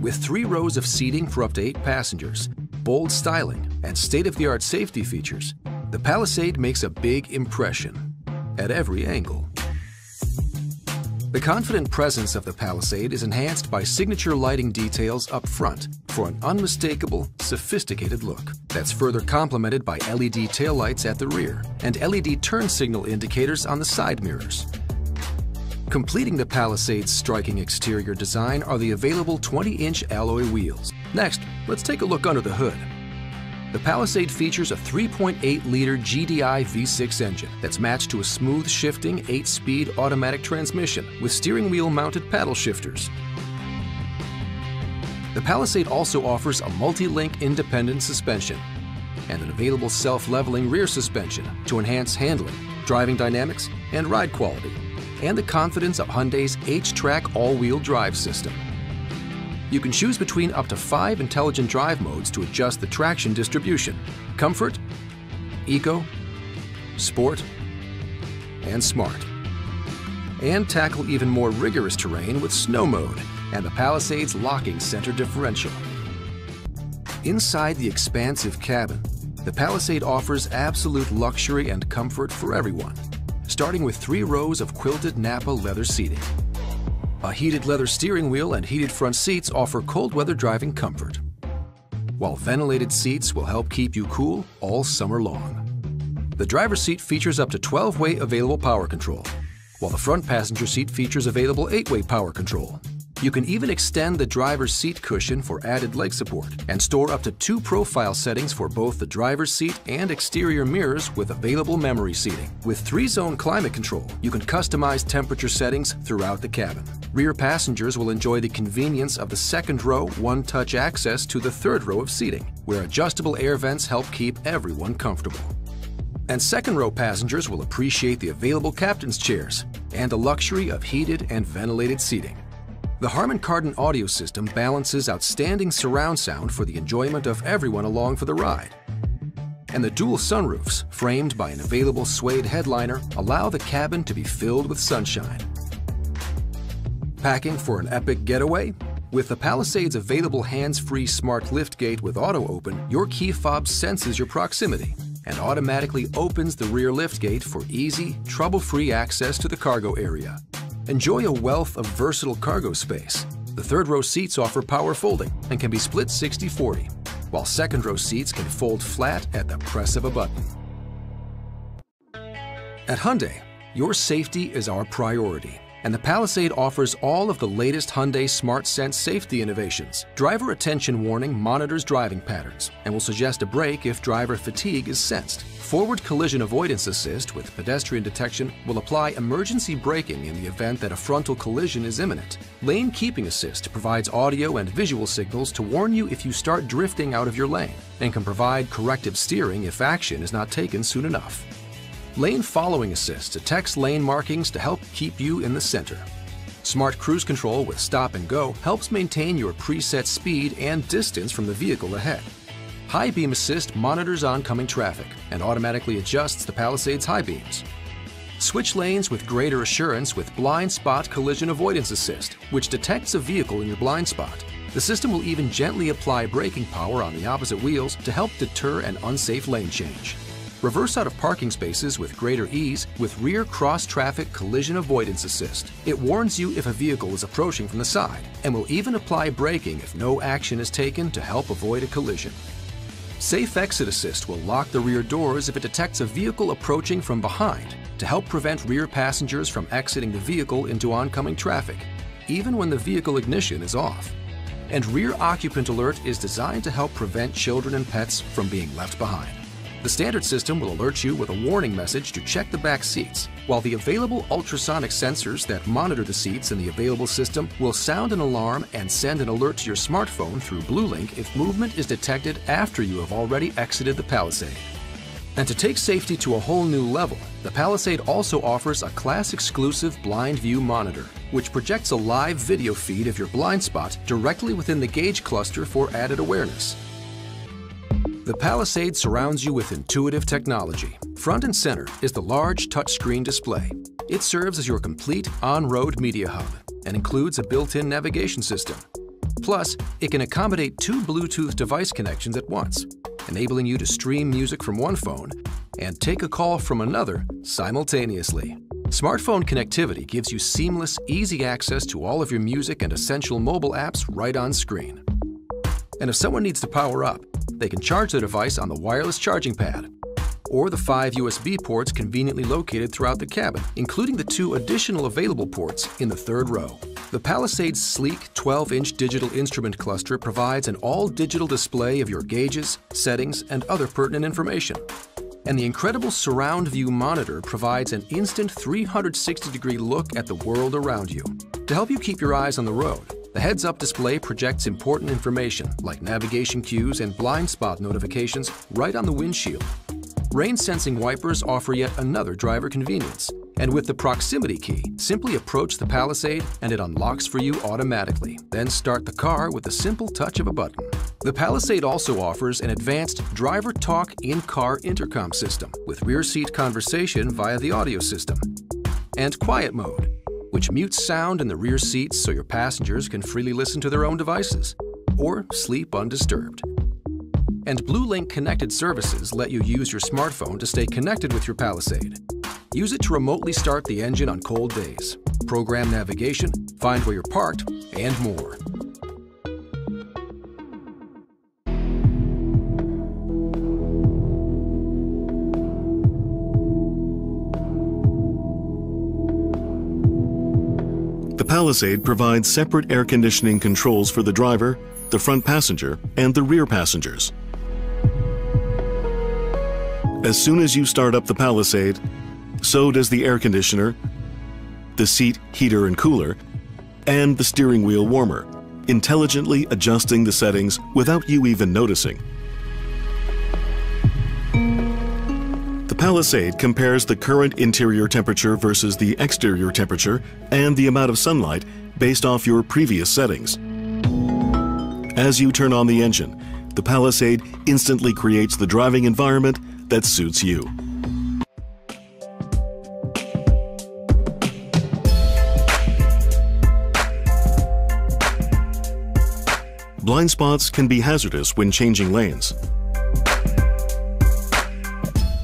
With three rows of seating for up to eight passengers, bold styling, and state-of-the-art safety features, the Palisade makes a big impression at every angle. The confident presence of the Palisade is enhanced by signature lighting details up front for an unmistakable, sophisticated look. That's further complemented by LED taillights at the rear and LED turn signal indicators on the side mirrors. Completing the Palisade's striking exterior design are the available 20-inch alloy wheels. Next, let's take a look under the hood. The Palisade features a 3.8-liter GDI V6 engine that's matched to a smooth shifting 8-speed automatic transmission with steering wheel mounted paddle shifters. The Palisade also offers a multi-link independent suspension and an available self-leveling rear suspension to enhance handling, driving dynamics, and ride quality, and the confidence of Hyundai's H-Track all-wheel drive system. You can choose between up to five intelligent drive modes to adjust the traction distribution, comfort, eco, sport, and smart. And tackle even more rigorous terrain with snow mode and the Palisade's locking center differential. Inside the expansive cabin, the Palisade offers absolute luxury and comfort for everyone, starting with three rows of quilted Nappa leather seating. A heated leather steering wheel and heated front seats offer cold weather driving comfort, while ventilated seats will help keep you cool all summer long. The driver's seat features up to 12-way available power control, while the front passenger seat features available 8-way power control. You can even extend the driver's seat cushion for added leg support and store up to two profile settings for both the driver's seat and exterior mirrors with available memory seating. With three-zone climate control, you can customize temperature settings throughout the cabin. Rear passengers will enjoy the convenience of the second row one-touch access to the third row of seating, where adjustable air vents help keep everyone comfortable. And second row passengers will appreciate the available captain's chairs and the luxury of heated and ventilated seating. The Harman Kardon audio system balances outstanding surround sound for the enjoyment of everyone along for the ride. And the dual sunroofs, framed by an available suede headliner, allow the cabin to be filled with sunshine. Packing for an epic getaway? With the Palisade's available hands-free smart liftgate with auto open, your key fob senses your proximity and automatically opens the rear liftgate for easy, trouble-free access to the cargo area. Enjoy a wealth of versatile cargo space. The third row seats offer power folding and can be split 60-40, while second row seats can fold flat at the press of a button. At Hyundai, your safety is our priority and the Palisade offers all of the latest Hyundai Smart Sense safety innovations. Driver attention warning monitors driving patterns and will suggest a brake if driver fatigue is sensed. Forward collision avoidance assist with pedestrian detection will apply emergency braking in the event that a frontal collision is imminent. Lane keeping assist provides audio and visual signals to warn you if you start drifting out of your lane and can provide corrective steering if action is not taken soon enough. Lane Following Assist detects lane markings to help keep you in the center. Smart Cruise Control with Stop and Go helps maintain your preset speed and distance from the vehicle ahead. High Beam Assist monitors oncoming traffic and automatically adjusts the Palisade's high beams. Switch lanes with greater assurance with Blind Spot Collision Avoidance Assist, which detects a vehicle in your blind spot. The system will even gently apply braking power on the opposite wheels to help deter an unsafe lane change. Reverse out of parking spaces with greater ease with rear cross-traffic collision avoidance assist. It warns you if a vehicle is approaching from the side and will even apply braking if no action is taken to help avoid a collision. Safe Exit Assist will lock the rear doors if it detects a vehicle approaching from behind to help prevent rear passengers from exiting the vehicle into oncoming traffic, even when the vehicle ignition is off. And Rear Occupant Alert is designed to help prevent children and pets from being left behind. The standard system will alert you with a warning message to check the back seats, while the available ultrasonic sensors that monitor the seats in the available system will sound an alarm and send an alert to your smartphone through BlueLink if movement is detected after you have already exited the Palisade. And to take safety to a whole new level, the Palisade also offers a class-exclusive blind view monitor, which projects a live video feed of your blind spot directly within the gauge cluster for added awareness. The Palisade surrounds you with intuitive technology. Front and center is the large touchscreen display. It serves as your complete on-road media hub and includes a built-in navigation system. Plus, it can accommodate two Bluetooth device connections at once, enabling you to stream music from one phone and take a call from another simultaneously. Smartphone connectivity gives you seamless, easy access to all of your music and essential mobile apps right on screen. And if someone needs to power up, they can charge the device on the wireless charging pad or the five USB ports conveniently located throughout the cabin, including the two additional available ports in the third row. The Palisade's sleek 12-inch digital instrument cluster provides an all-digital display of your gauges, settings, and other pertinent information. And the incredible surround view monitor provides an instant 360-degree look at the world around you. To help you keep your eyes on the road, the heads-up display projects important information like navigation cues and blind spot notifications right on the windshield, Rain-sensing wipers offer yet another driver convenience. And with the proximity key, simply approach the Palisade and it unlocks for you automatically. Then start the car with the simple touch of a button. The Palisade also offers an advanced Driver Talk in-car intercom system with rear seat conversation via the audio system. And Quiet Mode, which mutes sound in the rear seats so your passengers can freely listen to their own devices or sleep undisturbed. And BlueLink connected services let you use your smartphone to stay connected with your Palisade. Use it to remotely start the engine on cold days, program navigation, find where you're parked, and more. Palisade provides separate air conditioning controls for the driver, the front passenger, and the rear passengers. As soon as you start up the Palisade, so does the air conditioner, the seat heater and cooler, and the steering wheel warmer, intelligently adjusting the settings without you even noticing. Palisade compares the current interior temperature versus the exterior temperature and the amount of sunlight based off your previous settings. As you turn on the engine, the Palisade instantly creates the driving environment that suits you. Blind spots can be hazardous when changing lanes.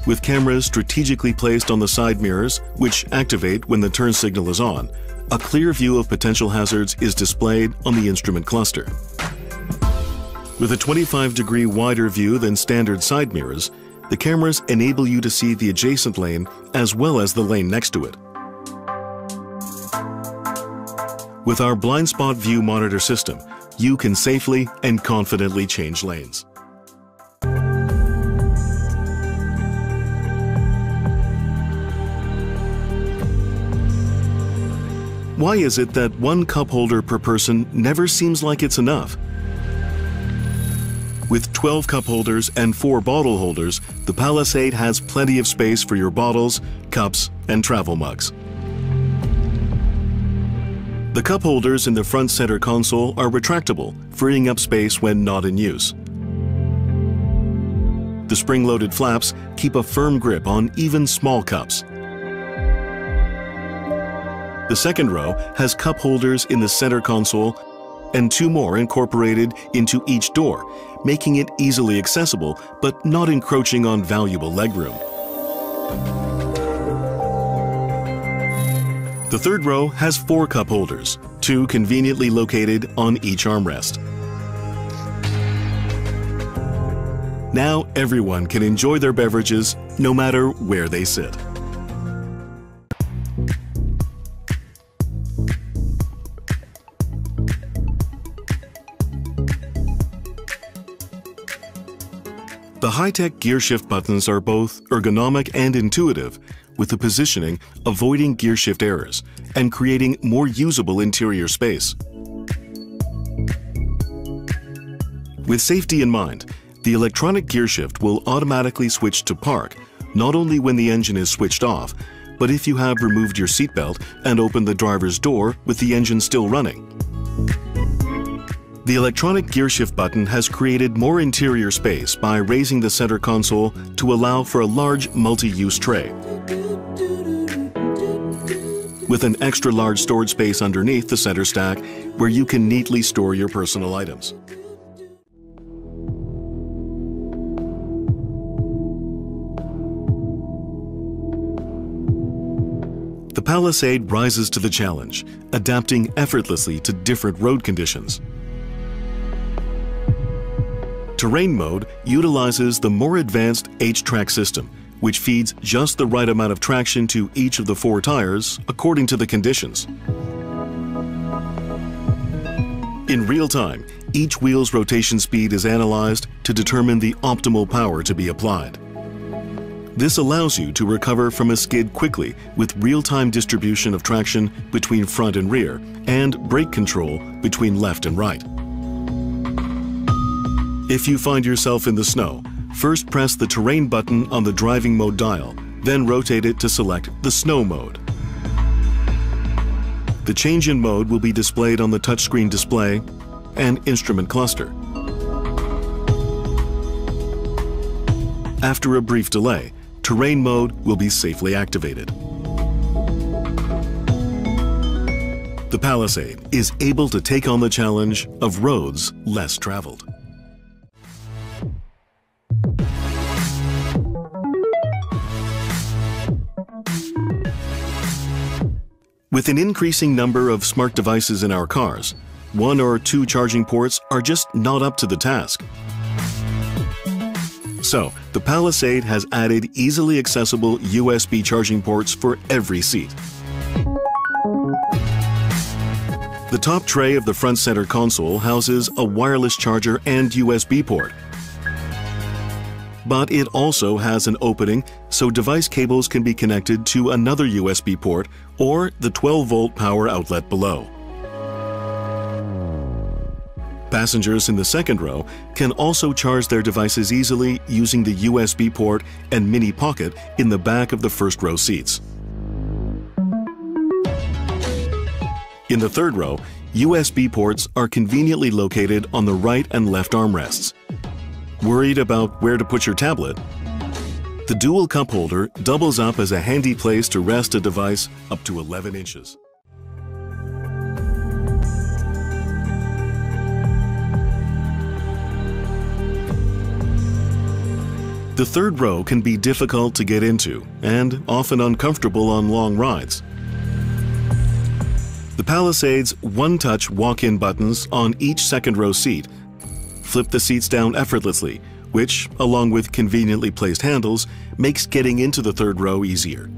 With cameras strategically placed on the side mirrors, which activate when the turn signal is on, a clear view of potential hazards is displayed on the instrument cluster. With a 25 degree wider view than standard side mirrors, the cameras enable you to see the adjacent lane as well as the lane next to it. With our blind spot view monitor system, you can safely and confidently change lanes. Why is it that one cup holder per person never seems like it's enough? With 12 cup holders and 4 bottle holders, the Palisade has plenty of space for your bottles, cups, and travel mugs. The cup holders in the front center console are retractable, freeing up space when not in use. The spring-loaded flaps keep a firm grip on even small cups. The second row has cup holders in the center console and two more incorporated into each door, making it easily accessible but not encroaching on valuable legroom. The third row has four cup holders, two conveniently located on each armrest. Now everyone can enjoy their beverages no matter where they sit. The high-tech gear shift buttons are both ergonomic and intuitive, with the positioning avoiding gear shift errors and creating more usable interior space. With safety in mind, the electronic gear shift will automatically switch to park, not only when the engine is switched off, but if you have removed your seatbelt and opened the driver's door with the engine still running. The electronic gear shift button has created more interior space by raising the center console to allow for a large multi-use tray. with an extra large storage space underneath the center stack where you can neatly store your personal items. The Palisade rises to the challenge, adapting effortlessly to different road conditions. Terrain mode utilizes the more advanced H-Track system, which feeds just the right amount of traction to each of the four tires according to the conditions. In real time, each wheel's rotation speed is analyzed to determine the optimal power to be applied. This allows you to recover from a skid quickly with real-time distribution of traction between front and rear and brake control between left and right. If you find yourself in the snow, first press the terrain button on the driving mode dial, then rotate it to select the snow mode. The change in mode will be displayed on the touchscreen display and instrument cluster. After a brief delay, terrain mode will be safely activated. The Palisade is able to take on the challenge of roads less traveled. With an increasing number of smart devices in our cars, one or two charging ports are just not up to the task. So, the Palisade has added easily accessible USB charging ports for every seat. The top tray of the front center console houses a wireless charger and USB port. But it also has an opening so device cables can be connected to another USB port or the 12-volt power outlet below. Passengers in the second row can also charge their devices easily using the USB port and mini pocket in the back of the first row seats. In the third row, USB ports are conveniently located on the right and left armrests. Worried about where to put your tablet? The dual cup holder doubles up as a handy place to rest a device up to 11 inches. The third row can be difficult to get into and often uncomfortable on long rides. The Palisade's one-touch walk-in buttons on each second row seat flip the seats down effortlessly, which, along with conveniently placed handles, makes getting into the third row easier.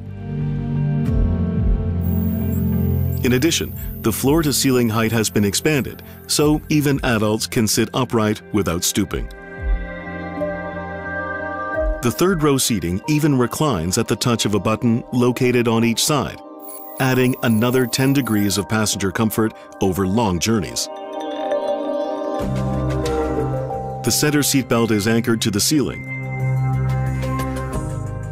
In addition, the floor-to-ceiling height has been expanded, so even adults can sit upright without stooping. The third row seating even reclines at the touch of a button located on each side, adding another 10 degrees of passenger comfort over long journeys. The center seatbelt is anchored to the ceiling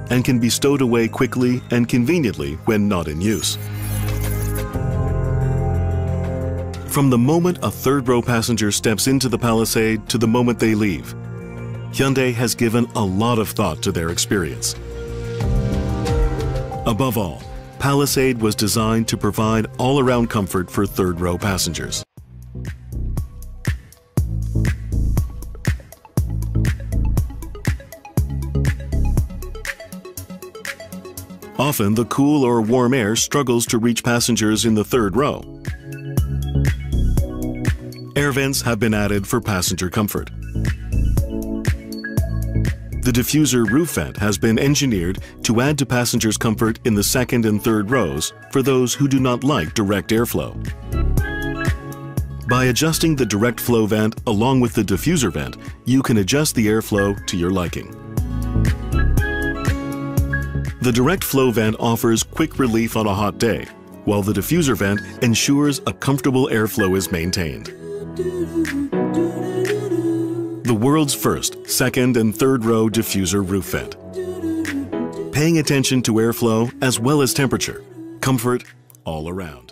and can be stowed away quickly and conveniently when not in use. From the moment a third row passenger steps into the Palisade to the moment they leave, Hyundai has given a lot of thought to their experience. Above all, Palisade was designed to provide all-around comfort for third-row passengers. Often, the cool or warm air struggles to reach passengers in the third row. Air vents have been added for passenger comfort. The diffuser roof vent has been engineered to add to passengers' comfort in the second and third rows for those who do not like direct airflow. By adjusting the direct flow vent along with the diffuser vent, you can adjust the airflow to your liking. The direct flow vent offers quick relief on a hot day, while the diffuser vent ensures a comfortable airflow is maintained the world's first second and third row diffuser roof vent. Paying attention to airflow as well as temperature, comfort all around.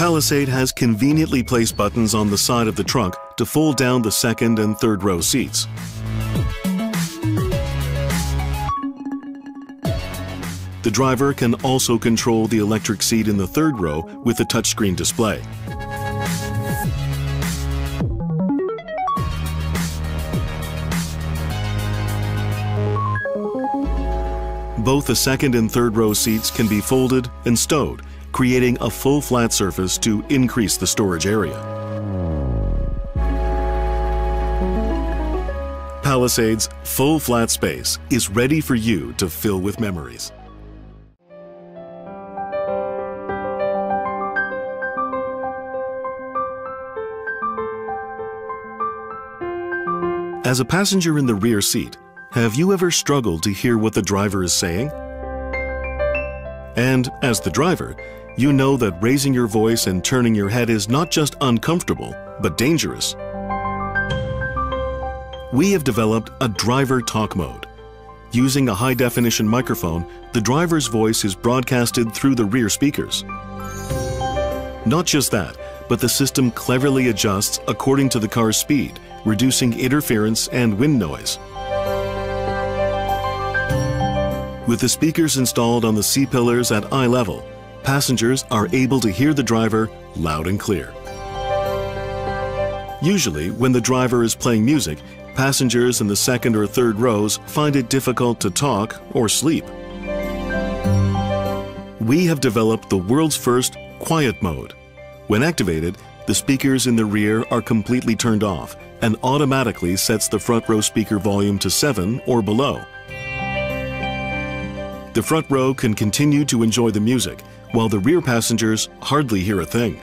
Palisade has conveniently placed buttons on the side of the trunk to fold down the second and third row seats. The driver can also control the electric seat in the third row with the touchscreen display. Both the second and third row seats can be folded and stowed, creating a full flat surface to increase the storage area. Palisade's full flat space is ready for you to fill with memories. As a passenger in the rear seat, have you ever struggled to hear what the driver is saying? And as the driver, you know that raising your voice and turning your head is not just uncomfortable, but dangerous. We have developed a driver talk mode. Using a high definition microphone, the driver's voice is broadcasted through the rear speakers. Not just that, but the system cleverly adjusts according to the car's speed reducing interference and wind noise. With the speakers installed on the C-pillars at eye level, passengers are able to hear the driver loud and clear. Usually, when the driver is playing music, passengers in the second or third rows find it difficult to talk or sleep. We have developed the world's first quiet mode. When activated, the speakers in the rear are completely turned off and automatically sets the front row speaker volume to 7 or below. The front row can continue to enjoy the music, while the rear passengers hardly hear a thing.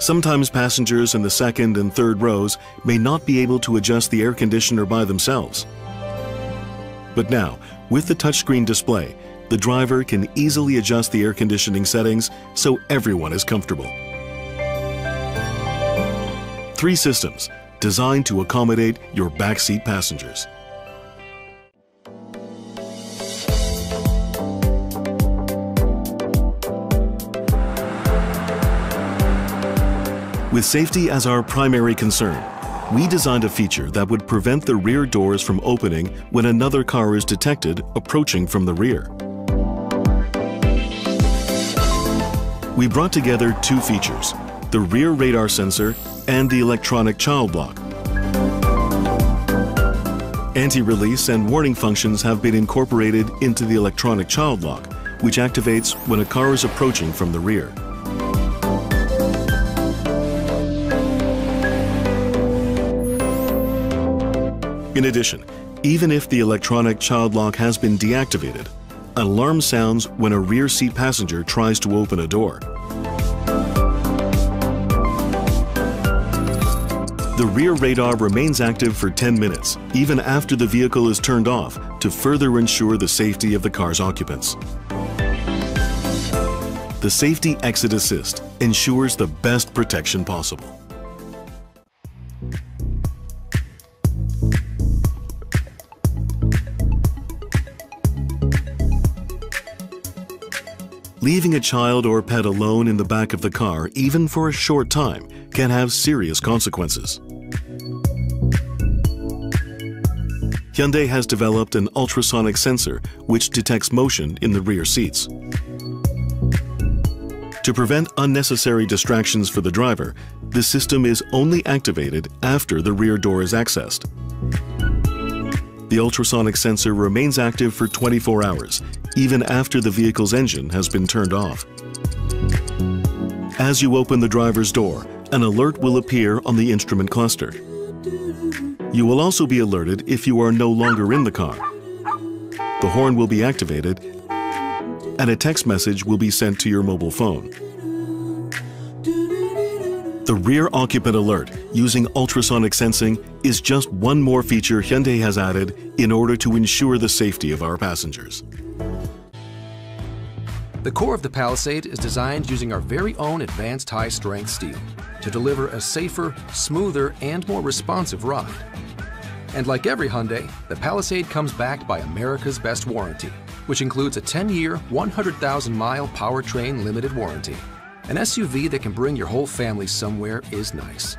Sometimes passengers in the second and third rows may not be able to adjust the air conditioner by themselves. But now, with the touchscreen display, the driver can easily adjust the air conditioning settings so everyone is comfortable. Three systems designed to accommodate your backseat passengers. With safety as our primary concern, we designed a feature that would prevent the rear doors from opening when another car is detected approaching from the rear. We brought together two features, the rear radar sensor and the electronic child lock. Anti-release and warning functions have been incorporated into the electronic child lock, which activates when a car is approaching from the rear. In addition, even if the electronic child lock has been deactivated, an alarm sounds when a rear seat passenger tries to open a door. The rear radar remains active for 10 minutes, even after the vehicle is turned off, to further ensure the safety of the car's occupants. The Safety Exit Assist ensures the best protection possible. Leaving a child or pet alone in the back of the car, even for a short time, can have serious consequences. Hyundai has developed an ultrasonic sensor which detects motion in the rear seats. To prevent unnecessary distractions for the driver, the system is only activated after the rear door is accessed. The ultrasonic sensor remains active for 24 hours, even after the vehicle's engine has been turned off. As you open the driver's door, an alert will appear on the instrument cluster. You will also be alerted if you are no longer in the car. The horn will be activated and a text message will be sent to your mobile phone. The rear occupant alert using ultrasonic sensing is just one more feature Hyundai has added in order to ensure the safety of our passengers. The core of the Palisade is designed using our very own advanced high-strength steel to deliver a safer, smoother, and more responsive ride. And like every Hyundai, the Palisade comes backed by America's best warranty, which includes a 10-year, 100,000-mile powertrain limited warranty. An SUV that can bring your whole family somewhere is nice.